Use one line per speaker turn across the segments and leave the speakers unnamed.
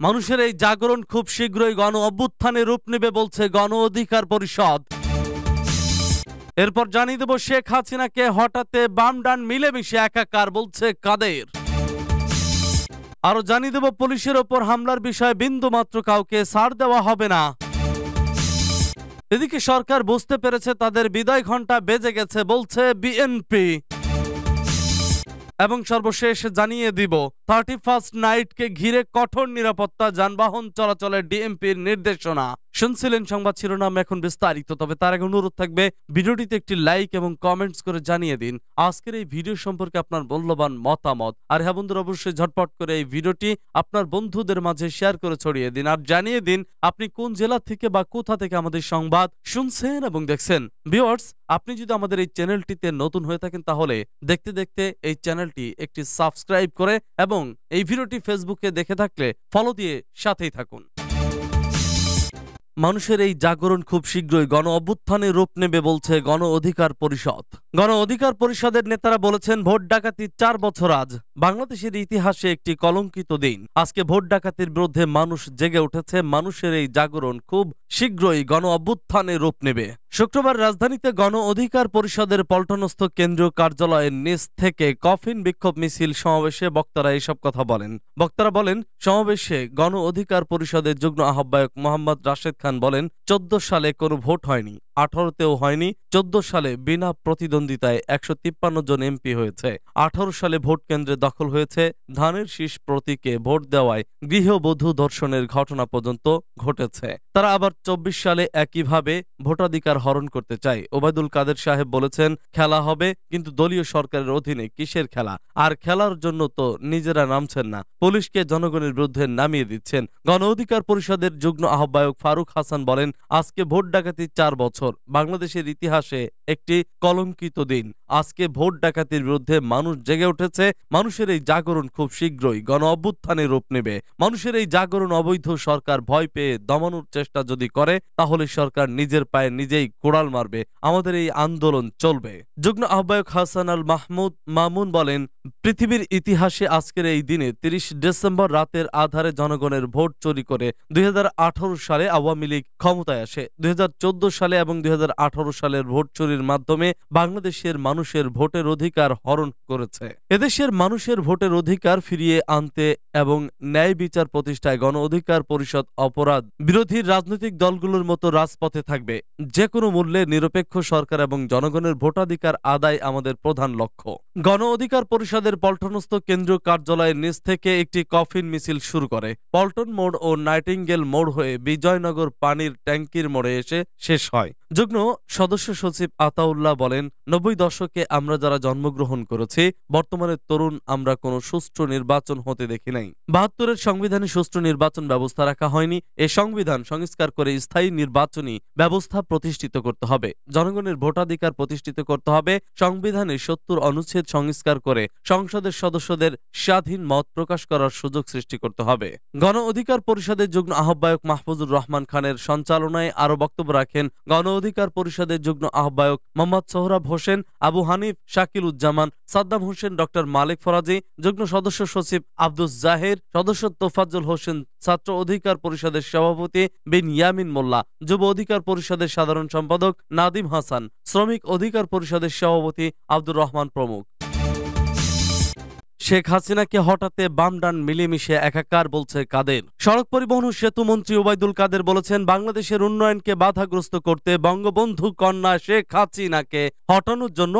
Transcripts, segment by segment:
মানুষের এই জাগরণ খুব শীঘ্রই গণ অভ্যুত্থানে রূপ নেবে বলছে গণ অধিকার পরিষদ। এরপর জানিয়ে দেব শেখ হাসিনাকে হঠাতে বাম ডান মিলেমিশে একাকার বলছে কাদের। আরও জানিয়ে দেব পুলিশের ওপর হামলার বিষয়ে বিন্দু মাত্র কাউকে ছাড় দেওয়া হবে না। এদিকে সরকার বুঝতে পেরেছে তাদের বিদায় ঘণ্টা বেজে গেছে বলছে বিএনপি। এবং সর্বশেষ জানিয়ে দিব থার্টি ফার্স্ট নাইটকে ঘিরে কঠোর নিরাপত্তা যানবাহন চলাচলের ডিএমপির নির্দেশনা। শুনছিলেন সংবাদ শিরোনাম এখন বিস্তারিত, তবে তার আগে অনুরোধ থাকবে, ভিডিওটিতে একটি লাইক এবং কমেন্টস করে জানিয়ে দিন। আজকের এই ভিডিও সম্পর্কে আপনার মূল্যবান মতামত। আর হ্যাঁ বন্ধুরা, অবশ্যই ঝটপট করে এই ভিডিওটি আপনার বন্ধুদের মাঝে শেয়ার করে ছড়িয়ে দিন। আর জানিয়ে দিন, আপনি কোন জেলা থেকে বা কোথা থেকে আমাদের সংবাদ শুনছেন এবং দেখছেন। ভিওয়ার্স আপনি যদি আমাদের এই চ্যানেলটিতে নতুন হয়ে থাকেন, তাহলে দেখতে দেখতে এই চ্যানেলটি একটি সাবস্ক্রাইব করে এবং এই ভিডিওটি ফেসবুকে দেখে থাকলে ফলো দিয়ে সাথেই থাকুন। মানুষের এই জাগরণ খুব শীঘ্রই গণ অভ্যুত্থানে রূপ নেবে বলছে গণ অধিকার পরিষদ। গণ অধিকার পরিষদের নেতারা বলেছেন, ভোট ডাকাতির চার বছর আজ। বাংলাদেশের ইতিহাসে একটি কলঙ্কিত দিন। আজকে ভোট ডাকাতির বিরুদ্ধে মানুষ জেগে উঠেছে। মানুষের এই জাগরণ খুব শীঘ্রই গণ অভ্যুত্থানে রূপ নেবে। শুক্রবার রাজধানীতে গণ অধিকার পরিষদের পল্টনস্থ কেন্দ্রীয় কার্যালয়ের নিচ থেকে কফিন বিক্ষোভ মিছিল সমাবেশে বক্তারা এসব কথা বলেন। বক্তারা বলেন, সমাবেশে গণ অধিকার পরিষদের যুগ্ম আহ্বায়ক মোহাম্মদ রাশেদ খান বলেন চোদ্দ সালে কোনো ভোট হয়নি। আঠারোতেও হয়নি, চোদ্দ সালে বিনা প্রতিদ্বন্দ্বিতায় একশো তিপ্পান্ন জন এমপি হয়েছে। আঠারো সালে ভোট কেন্দ্রে দখল হয়েছে, ধানের শীষ প্রতীকে ভোট দেওয়ায় গৃহবধূ ধর্ষণের ঘটনা পর্যন্ত ঘটেছে। তারা আবার চব্বিশ সালে একইভাবে ভোটাধিকার হরণ করতে চায়। ওবায়দুল কাদের সাহেব বলেছেন, খেলা হবে, কিন্তু দলীয় সরকারের অধীনে কিসের খেলা? আর খেলার জন্য তো নিজেরা নামছেন না। পুলিশকে জনগণের বিরুদ্ধে নামিয়ে দিচ্ছেন। গণ অধিকার পরিষদের যুগ্ম আহ্বায়ক ফারুক হাসান বলেন, আজকে ভোট ডাকাতি চার বছর। বাংলাদেশের ইতিহাসে একটি কলঙ্কিত দিন। আজকে ভোট ডাকাতির বিরুদ্ধে মানুষ জেগে উঠেছে। মানুষের এই জাগরণ খুব শীঘ্রই গণ অভ্যুত্থানে রূপ নেবে। মানুষের এই জাগরণ অবৈধ সরকার ভয় পেয়ে দমানোর চেষ্টা যদি করে, তাহলে সরকার নিজের পায়ে নিজেই কোড়াল মারবে। আমাদের এই আন্দোলন চলবে। যুগ্ম আহ্বায়ক হাসান আল মাহমুদ মামুন বলেন, পৃথিবীর ইতিহাসে আজকের এই দিনে তিরিশ ডিসেম্বর রাতের আধারে জনগণের ভোট চুরি করে দুই হাজার আঠারো সালে আওয়ামী লীগ ক্ষমতায় আসে। দুই হাজার চোদ্দ সালে এবং দুই হাজার আঠারো সালের ভোট চুরির মাধ্যমে বাংলাদেশের মানুষের ভোটের অধিকার হরণ করেছে। এদেশের মানুষের ভোটের অধিকার ফিরিয়ে আনতে এবং ন্যায় বিচার প্রতিষ্ঠায় গণ অধিকার পরিষদ অপরাধ বিরোধী রাজনৈতিক দলগুলোর মতো রাজপথে থাকবে। যে কোনো মূল্যে নিরপেক্ষ সরকার এবং জনগণের ভোটাধিকার আদায় আমাদের প্রধান লক্ষ্য। গণ অধিকার পরিষদের পল্টনস্থ কেন্দ্রীয় কার্যালয়ের নিচ থেকে একটি কফিন মিছিল শুরু করে। পল্টন মোড় ও নাইটিঙ্গেল মোড় হয়ে বিজয়নগর পানির ট্যাঙ্কির মোড়ে এসে শেষ হয়। যুগ্ম সদস্য সচিব আতাউল্লাহ বলেন, নব্বই দশকে আমরা যারা জন্মগ্রহণ করেছি, বর্তমানে তরুণ আমরা কোনো সুষ্ঠু নির্বাচন হতে দেখি নাই। বাহাত্তরের সংবিধানে সুষ্ঠু নির্বাচন ব্যবস্থা রাখা হয়নি। এ সংবিধান সংস্কার করে স্থায়ী নির্বাচনী ব্যবস্থা প্রতিষ্ঠিত করতে হবে। জনগণের ভোটাধিকার প্রতিষ্ঠিত করতে হবে। সংবিধানের সত্তর অনুচ্ছেদ সংস্কার করে সংসদের সদস্যদের স্বাধীন মত প্রকাশ করার সুযোগ সৃষ্টি করতে হবে। গণ অধিকার পরিষদের যুগ্ম আহ্বায়ক মাহফুজুর রহমান খানের সঞ্চালনায় আরও বক্তব্য রাখেন, গণ অধিকার পরিষদের যুগ্ম আহ্বায়ক মোহাম্মদ সোহরাব হোসেন, আবু হানিফ শাকিল উজ্জামান সাদ্দাম হোসেন ডক্টর মালিক ফরাজি, যুগ্ম সদস্য সচিব আব্দুস জাহের, সদস্য তোফাজ্জুল হোসেন, ছাত্র অধিকার পরিষদের সভাপতি বিন ইয়ামিন মোল্লা, যুব অধিকার পরিষদের সাধারণ সম্পাদক নাদিম হাসান, শ্রমিক অধিকার পরিষদের সভাপতি আব্দুর রহমান প্রমুখ। শেখ হাসিনাকে হঠাতে বাম ডান মিলেমিশে একাকার বলছে কাদের। সড়ক পরিবহন ও সেতু মন্ত্রী ওবায়দুল কাদের বলেছেন, বাংলাদেশের উন্নয়নকে বাধাগ্রস্ত করতে বঙ্গবন্ধু কন্যা শেখ হাসিনাকে হটানোর জন্য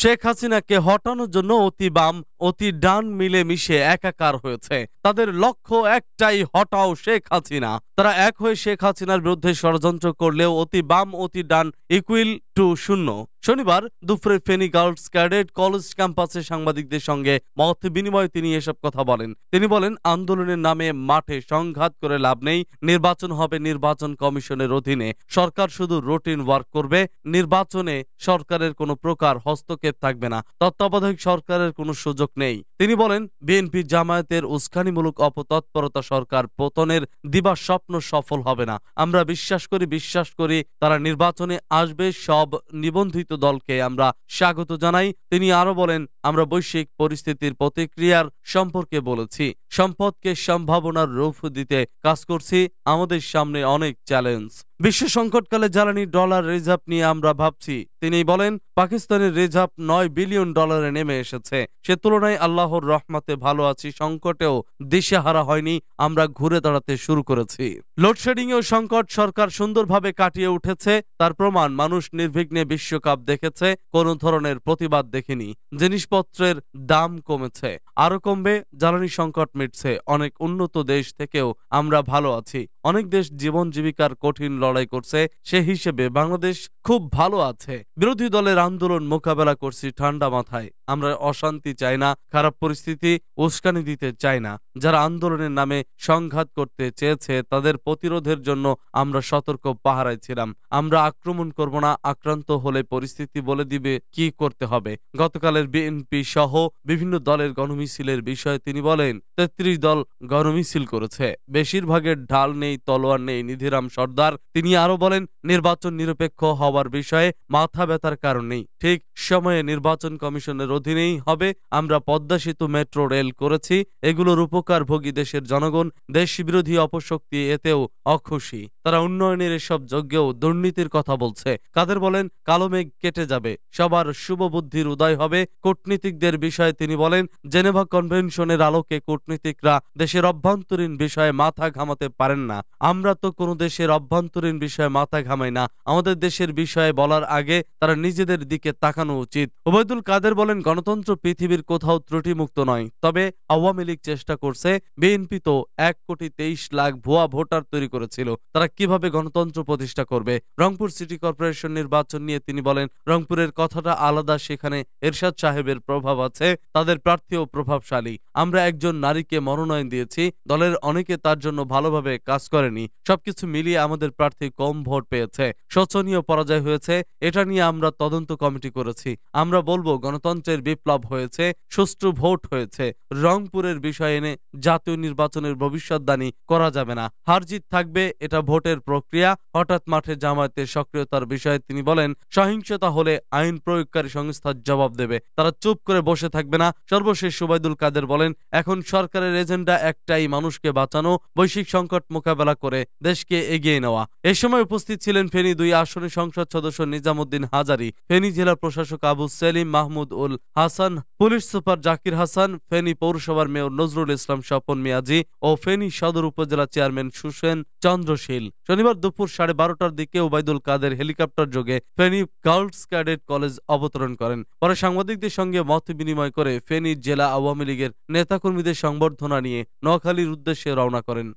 শেখ হাসিনাকে হটানোর জন্য অতি বাম অতি ডান মিলে মিশে একাকার হয়েছে। তাদের লক্ষ্য একটাই, হটাও শেখ হাসিনা। তারা এক হয়ে শেখ হাসিনার বিরুদ্ধে ষড়যন্ত্র করলেও অতি বাম, অতি ডান ইকুইল টু শূন্য। শনিবার দুপুরে ফেনী গার্লস ক্যাডেট কলেজ ক্যাম্পাসে সাংবাদিকদের সঙ্গে মত বিনিময়ে তিনি এসব কথা বলেন। তিনি বলেন, আন্দোলনের নামে মাঠে সংঘাত করে লাভ নেই। নির্বাচন হবে নির্বাচন কমিশনের অধীনে। সরকার শুধু রুটিন ওয়ার্ক করবে। নির্বাচনে সরকারের কোনো প্রকার হস্তক্ষেপ থাকবে না। তত্ত্বাবধায়ক সরকারের কোনো সুযোগ নেই। তিনি বলেন, বিএনপি জামায়াতের উস্কানিমূলক অপতৎপরতা সরকার পতনের দিবা স্বপ্ন সফল হবে না। আমরা বিশ্বাস করি বিশ্বাস করি তারা নির্বাচনে আসবে, সব নিবন্ধিত দলকে আমরা স্বাগত জানাই। তিনি আরও বলেন, আমরা বৈশ্বিক পরিস্থিতির প্রতিক্রিয়ার সম্পর্কে বলেছি। সম্পদকে সম্ভাবনার রূপ দিতে কাজ করছি। আমাদের সামনে অনেক চ্যালেঞ্জ। বিশ্ব সংকটকালে জ্বালানি ডলার রিজার্ভ নিয়ে আমরা ভাবছি। তিনি বলেন, পাকিস্তানের রিজার্ভ নয় বিলিয়ন ডলারে নেমে এসেছে। সে তুলনায় আল্লাহর রহমাতে ভালো আছি, সংকটেও দিশেহারা হয়নি, আমরা ঘুরে দাঁড়াতে শুরু করেছি। লোডশেডিং ও সংকট সরকার সুন্দরভাবে কাটিয়ে উঠেছে, তার প্রমাণ মানুষ নির্বিঘ্নে বিশ্বকাপ দেখেছে, কোন ধরনের প্রতিবাদ দেখেনি। জিনিসপত্রের দাম কমেছে আরও কমবে, জ্বালানি সংকট মিটছে, অনেক উন্নত দেশ থেকেও আমরা ভালো আছি। অনেক দেশ জীবন জীবিকার কঠিন লড়াই করছে, সে হিসেবে বাংলাদেশ খুব ভালো আছে। বিরোধী দলের আন্দোলন মোকাবেলা করছি ঠান্ডা মাথায়, আমরা অশান্তি চাই না, খারাপ পরিস্থিতি উস্কানি দিতে চাই না। যারা আন্দোলনের নামে সংঘাত করতে চেয়েছে, তাদের প্রতিরোধের জন্য আমরা সতর্ক পাহারায় ছিলাম। আমরা আক্রমণ করব না, আক্রান্ত হলে পরিস্থিতি বলে দিবে কি করতে হবে। গতকালের বিএনপি সহ বিভিন্ন দলের গণমিছিলের বিষয়ে তিনি বলেন, তেত্রিশ দল গণমিছিল করেছে। বেশিরভাগের ঢাল নেই, তলোয়ার নেই, নিধিরাম সর্দার। তিনি আরও বলেন, নির্বাচন নিরপেক্ষ হওয়ার বিষয়ে মাথা ব্যথার কারণ নেই। ঠিক সময়ে নির্বাচন কমিশনের অধীনেই হবে। আমরা পদ্মা সেতু মেট্রো রেল করেছি। এগুলোর উপকার ভোগী দেশের জনগণ দেশ বিরোধী অপশক্তি এতেও অখুশি। তারা উন্নয়নের এসব যজ্ঞেও দুর্নীতির কথা বলছে। কাদের বলেন, কালো মেঘ কেটে যাবে। সবার শুভ বুদ্ধির উদয় হবে। কূটনীতিকদের বিষয়ে তিনি বলেন, জেনেভা কনভেনশনের আলোকে কূটনীতিকরা দেশের অভ্যন্তরীণ বিষয়ে মাথা ঘামাতে পারেন না। আমরা তো কোনো দেশের অভ্যন্তরীণ বিষয়ে মাথা ঘামাই না। আমাদের দেশের বিষয়ে বলার আগে তারা নিজেদের দিকে তাকানো উচিত। ওবায়দুল কাদের বলেন, গণতন্ত্র পৃথিবীর কোথাও ত্রুটিমুক্ত নয়। তবে আওয়ামী লীগ চেষ্টা করছে, বিএনপি তো এক কোটি তেইশ লাখ ভুয়া ভোটার তৈরি করেছিল। তারা কীভাবে গণতন্ত্র প্রতিষ্ঠা করবে? রংপুর সিটি কর্পোরেশন নির্বাচন নিয়ে তিনি বলেন, রংপুরের কথাটা আলাদা, সেখানে এরশাদ সাহেবের প্রভাব আছে, তাদের প্রার্থীও প্রভাবশালী। আমরা একজন নারীকে মনোনয়ন দিয়েছি, দলের অনেকে তার জন্য ভালোভাবে কাজ করেনি। সবকিছু মিলিয়ে আমাদের প্রার্থী কম ভোট পেয়েছে। শোচনীয় পরাজয় হয়েছে, এটা নিয়ে আমরা তদন্ত কমিটি করেছি। আমরা বলব, গণতন্ত্রের বিপ্লব হয়েছে, সুষ্ঠু ভোট হয়েছে। রংপুরের বিষয় এনে জাতীয় নির্বাচনের ভবিষ্যৎবাণী করা যাবে না। হারজিত থাকবে, এটা ভোটের প্রক্রিয়া। হঠাৎ মাঠে জামায়াতের সক্রিয়তার বিষয়ে তিনি বলেন, সহিংসতা হলে আইন প্রয়োগকারী সংস্থার জবাব দেবে। তারা চুপ করে বসে থাকবে না। সর্বশেষ সুবাইদুল কাদের বলেন, এখন সরকারের এজেন্ডা একটাই, মানুষকে বাঁচানো, বৈশ্বিক সংকট মোকাবেলা করে দেশকে এগিয়ে নেওয়া। এ সময় উপস্থিত ছিলেন ফেনী দুই আসনের সংসদ সদস্য নিজামুদ্দিন হাজারি, ফেনী জেলা প্রশাসক আবু সেলিম মাহমুদ উল হাসান, পুলিশ সুপার জাকির হাসান, ফেনী পৌরসভার মেয়র নজরুল ইসলাম স্বপন মিয়াজি ও ফেনী সদর উপজেলা চেয়ারম্যান সুসেন চন্দ্রশীল। শনিবার দুপুর সাড়ে বারোটার দিকে ওবায়দুল কাদের হেলিকপ্টার যোগে ফেনী গার্লস ক্যাডেট কলেজ অবতরণ করেন। পরে সাংবাদিকদের সঙ্গে মত বিনিময় করে ফেনী জেলা আওয়ামী লীগের নেতাকর্মীদের সংবর্ধনা নিয়ে নোয়াখালীর উদ্দেশ্যে রওনা করেন।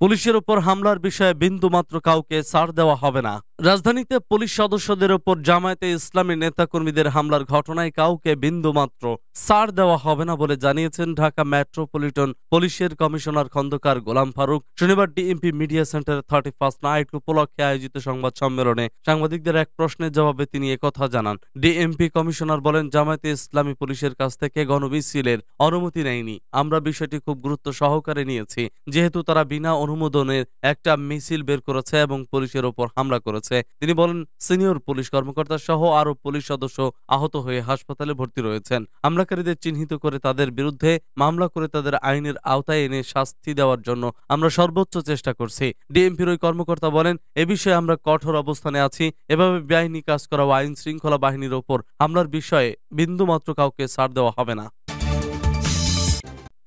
পুলিশের ওপর হামলার বিষয়ে বিন্দুমাত্র কাউকে ছাড় দেওয়া হবে না। রাজধানীতে পুলিশ সদস্যদের ওপর জামায়াতে ইসলামী নেতাকর্মীদের হামলার ঘটনায় কাউকে বিন্দুমাত্র ছাড় দেওয়া হবে না বলে জানিয়েছেন ঢাকা মেট্রোপলিটন পুলিশের কমিশনার খন্দকার গোলাম ফারুক। শনিবার DMP media centre thirty first night উপলক্ষে আয়োজিত সংবাদ সম্মেলনে সাংবাদিকদের এক প্রশ্নের জবাবে তিনি একথা জানান। ডিএমপি কমিশনার বলেন, জামায়াতে ইসলামী পুলিশের কাছ থেকে গণমিছিলের অনুমতি নেয়নি। আমরা বিষয়টি খুব গুরুত্ব সহকারে নিয়েছি। যেহেতু তারা বিনা অনুমোদনের একটা মিছিল বের করেছে এবং পুলিশের ওপর হামলা করেছে। তিনি বলেন, সিনিয়র পুলিশ কর্মকর্তা সহ আরও পুলিশ সদস্য আহত হয়ে হাসপাতালে ভর্তি রয়েছেন। হামলাকারীদের চিহ্নিত করে তাদের বিরুদ্ধে মামলা করে তাদের আইনের আওতায় এনে শাস্তি দেওয়ার জন্য আমরা সর্বোচ্চ চেষ্টা করছি। ডিএমপির ওই কর্মকর্তা বলেন, এ বিষয়ে আমরা কঠোর অবস্থানে আছি। এভাবে বেআইনি কাজ করা ও আইন শৃঙ্খলা বাহিনীর ওপর হামলার বিষয়ে বিন্দুমাত্র কাউকে ছাড় দেওয়া হবে না।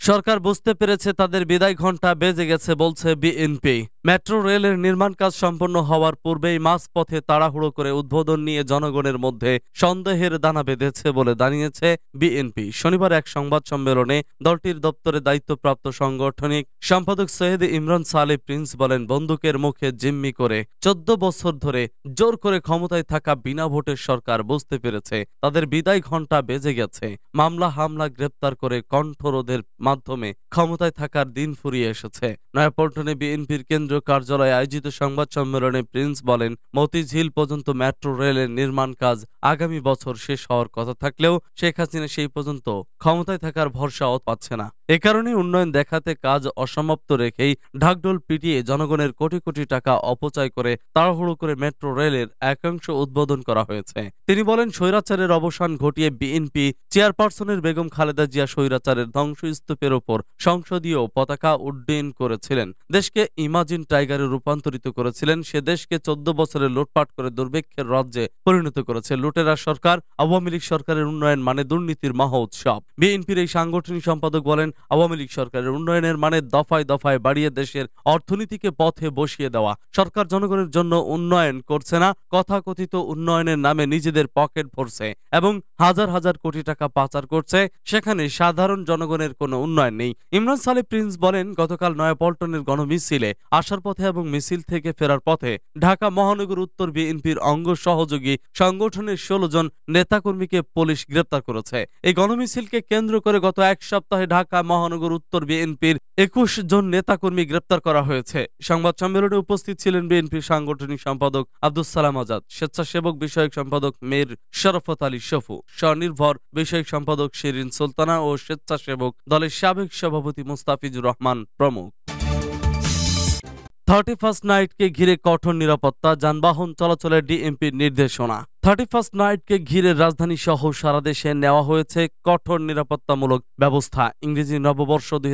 সরকার বুঝতে পেরেছে তাদের বিদায় ঘণ্টা বেজে গেছে বলছে বিএনপি। মেট্রো রেলের নির্মাণ কাজ সম্পন্ন হওয়ার পূর্বেই মাঝপথে তাড়াহুড়ো করে উদ্বোধন নিয়ে জনগণের মধ্যে সন্দেহের দানা বেঁধেছে বলে জানিয়েছে বিএনপি। শনিবার এক সংবাদ সম্মেলনে দলটির দপ্তরে দায়িত্বপ্রাপ্ত সাংগঠনিক সম্পাদক সৈয়দ ইমরান সালে প্রিন্স বলেন, বন্দুকের মুখে জিম্মি করে চোদ্দ বছর ধরে জোর করে ক্ষমতায় থাকা বিনা ভোটের সরকার বুঝতে পেরেছে তাদের বিদায় ঘণ্টা বেজে গেছে। মামলা, হামলা, গ্রেপ্তার করে কণ্ঠরোধের মাধ্যমে মাধ্যমে ক্ষমতায় থাকার দিন ফুরিয়ে এসেছে। নয়াপল্টনে বিএনপির কেন্দ্রীয় কার্যালয়ে আয়োজিত সংবাদ সম্মেলনে প্রিন্স বলেন, মতিঝিল পর্যন্ত মেট্রো রেলের নির্মাণ কাজ আগামী বছর শেষ হওয়ার কথা থাকলেও শেখ হাসিনা সেই পর্যন্ত ক্ষমতায় থাকার ভরসা পাচ্ছে না। এ কারণে উন্নয়ন দেখাতে কাজ অসমাপ্ত রেখেই ঢাকঢোল পিটিয়ে জনগণের কোটি কোটি টাকা অপচয় করে তাড়াহুড়ো করে মেট্রো রেলের একাংশ উদ্বোধন করা হয়েছে। তিনি বলেন, স্বৈরাচারের অবসান ঘটিয়ে বিএনপি চেয়ারপারসনের বেগম খালেদা জিয়া স্বৈরাচারের ধ্বংসস্তূপের ওপর সংসদীয় পতাকা উড্ডয়ন করেছিলেন। দেশকে ইমাজিন টাইগারে রূপান্তরিত করেছিলেন। সে দেশকে চোদ্দ বছরে লুটপাট করে দুর্ভিক্ষের রাজ্যে পরিণত করেছে। লুটেরা সরকার, আওয়ামী লীগ সরকারের উন্নয়ন মানে দুর্নীতির মহা উৎসব। বিএনপির এই সাংগঠনিক সম্পাদক বলেন আওয়ামী লীগ সরকারের উন্নয়নের মানে দফায় দফায় বাড়িয়ে দেশের অর্থনীতিকে পথে বসিয়ে দেওয়া। সরকার জনগণের জন্য উন্নয়ন করছে না কথাকথিত উন্নয়নের নামে নিজেদের পকেট ভরছে এবং হাজার হাজার কোটি টাকা পাচার করছে, সেখানে সাধারণ জনগণের কোনো উন্নয়ন নেই। ইমরান সালে প্রিন্স বলেন, গতকাল নয়াপল্টনের গণমিছিলে আসার পথে এবং মিছিল থেকে ফেরার পথে ঢাকা মহানগর উত্তর বিএনপির অঙ্গ সহযোগী সংগঠনের ষোলো জন নেতাকর্মীকে পুলিশ গ্রেপ্তার করেছে। এই গণমিছিলকে কেন্দ্র করে গত এক সপ্তাহে ঢাকা মহানগর উত্তর বিএনপির একুশ জন নেতাকর্মী গ্রেপ্তার করা হয়েছে। সংবাদ সম্মেলনে উপস্থিত ছিলেন বিএনপির সাংগঠনিক সম্পাদক আব্দুল সালাম আজাদ, স্বেচ্ছাসেবক বিষয়ক সম্পাদক মের শরফত আলী শফু, স্বনির্ভর বিষয়ক সম্পাদক শিরিন সুলতানা ও স্বেচ্ছাসেবক দলের সাবেক সভাপতি মুস্তাফিজুর রহমান প্রমুখ। থার্টি ফার্স্ট নাইটকে ঘিরে কঠোর নিরাপত্তা, যানবাহন চলাচলের ডিএমপির নির্দেশনা। থার্টি ফার্স্ট নাইটকে ঘিরে রাজধানী সহ সারা দেশে নেওয়া হয়েছে কঠোর নিরাপত্তামূলক ব্যবস্থা। ইংরেজি নববর্ষ দুই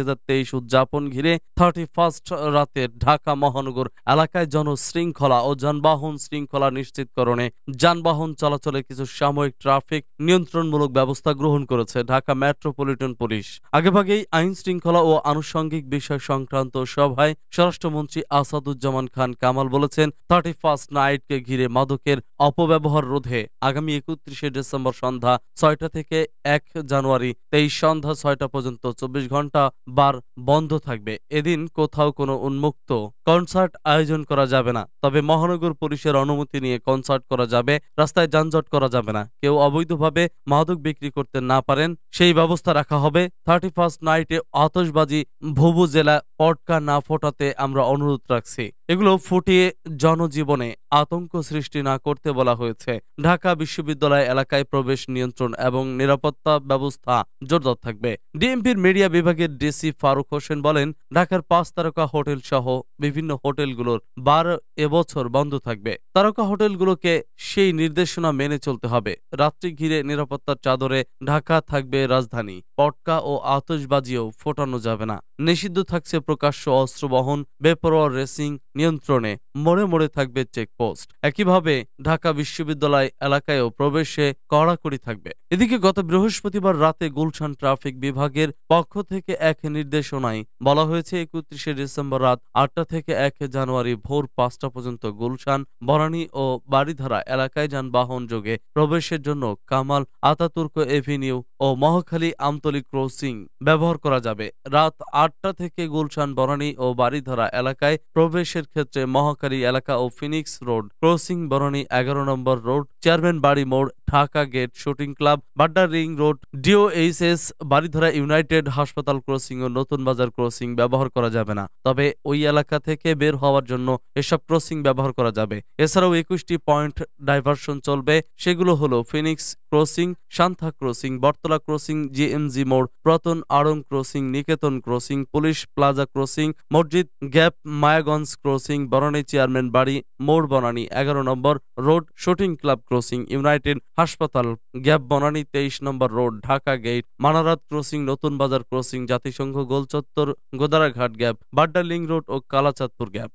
উদযাপন ঘিরে থার্টি ফার্স্ট রাতে ঢাকা মহানগর এলাকায় জনশৃঙ্খলা ও যানবাহন শৃঙ্খলা নিশ্চিতকরণে যানবাহন চলাচলে কিছু সাময়িক ট্রাফিক নিয়ন্ত্রণমূলক ব্যবস্থা গ্রহণ করেছে ঢাকা মেট্রোপলিটন পুলিশ। আগেভাগেই আইন শৃঙ্খলা ও আনুষঙ্গিক বিষয় সংক্রান্ত সভায় স্বরাষ্ট্রমন্ত্রী আসাদুজ্জামান খান কামাল বলেছেন, থার্টি ফার্স্ট নাইটকে ঘিরে মাদকের অপব্যবহার রোধে আগামী একত্রিশে ডিসেম্বর সন্ধ্যা ছয়টা থেকে এক জানুয়ারি তেইশ সন্ধ্যা ছয়টা পর্যন্ত চব্বিশ ঘণ্টা বার বন্ধ থাকবে। এদিন কোথাও কোনো উন্মুক্ত কনসার্ট আয়োজন করা যাবে না। তবে মহানগর পুলিশের অনুমতি নিয়ে কনসার্ট করা যাবে, রাস্তায় যানজট করা যাবে না। কেউ অবৈধভাবে মাদক বিক্রি করতে না পারেন, সেই ব্যবস্থা রাখা হবে। থার্টি ফার্স্ট নাইটে আতসবাজি ভুবু জেলা পটকা না ফোটাতে আমরা অনুরোধ রাখছি। এগুলো ফুটিয়ে জনজীবনে আতঙ্ক সৃষ্টি না করতে বলা হয়েছে। ঢাকা বিশ্ববিদ্যালয় এলাকায় প্রবেশ নিয়ন্ত্রণ এবং নিরাপত্তা ব্যবস্থা জোরদার থাকবে। ডিএমপির মিডিয়া বিভাগের ডিসি ফারুক হোসেন বলেন, ঢাকার পাঁচ তারকা হোটেল সহ বিভিন্ন হোটেলগুলোর বার এবছর বন্ধ থাকবে। তারকা হোটেলগুলোকে সেই নির্দেশনা মেনে চলতে হবে। রাত্রি ঘিরে নিরাপত্তার চাদরে ঢাকা থাকবে রাজধানী। পটকা ও আতসবাজিও ফোটানো যাবে না। নিষিদ্ধ থাকছে প্রকাশ্য অস্ত্র বহন, বেপরোয়া রেসিং নিয়ন্ত্রণে মোড়ে মোড়ে থাকবে চেকপোস্ট একইভাবে ঢাকা বিশ্ববিদ্যালয় এলাকায়ও প্রবেশে কড়াকড়ি থাকবে। এদিকে গত বৃহস্পতিবার রাতে গুলশান ট্রাফিক বিভাগের পক্ষ থেকে এক নির্দেশনায় বলা হয়েছে, একত্রিশে ডিসেম্বর রাত আটটা থেকে এক জানুয়ারি ভোর পাঁচটা পর্যন্ত গুলশান বরানী ও বাড়িধারা এলাকায় যানবাহন যোগে প্রবেশের জন্য কামাল, আতাতুর্ক এভিনিউ ও মহাখালী আমতলী ক্রসিং ব্যবহার করা যাবে। রাত আটটা থেকে গুলশান বরানী ও বাড়িধারা এলাকায় প্রবেশের ক্ষেত্রে মহাখালী এলাকা ও ফিনিক্স রোড ক্রসিং বরানী এগারো নম্বর রোড চেয়ারম্যান বাড়ি মোড়, Dhaka gate, shooting club, Badda ring road, DOHS, Baridhara United, হাসপাতাল ক্রসিং ও নতুন বাজার ক্রসিং ব্যবহার করা যাবে না। তবে ওই এলাকা থেকে বের হওয়ার জন্য এসব ক্রসিং ব্যবহার করা যাবে। এছাড়াও একুশটি পয়েন্ট ডাইভারশন চলবে। সেগুলো হলো Phoenix crossing, Shanta crossing, Bottola crossing, GMG মোড়, প্রতন আড়ং crossing, Niketan crossing, police plaza crossing, মসজিদ gap, Mayaganj crossing Banani chairman বাড়ি মোড় বনানী, এগারো নম্বর road, shooting club crossing United হাসপাতাল, গ্যাপ বনানী তেইশ নম্বর road, Dhaka gate, Manarat crossing, Notun Bazar crossing, জাতিসংঘ গোলচত্বর, Gudaraghat gap Badda link road ও কালাচাঁদপুর গ্যাপ।